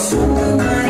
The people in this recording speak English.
voice.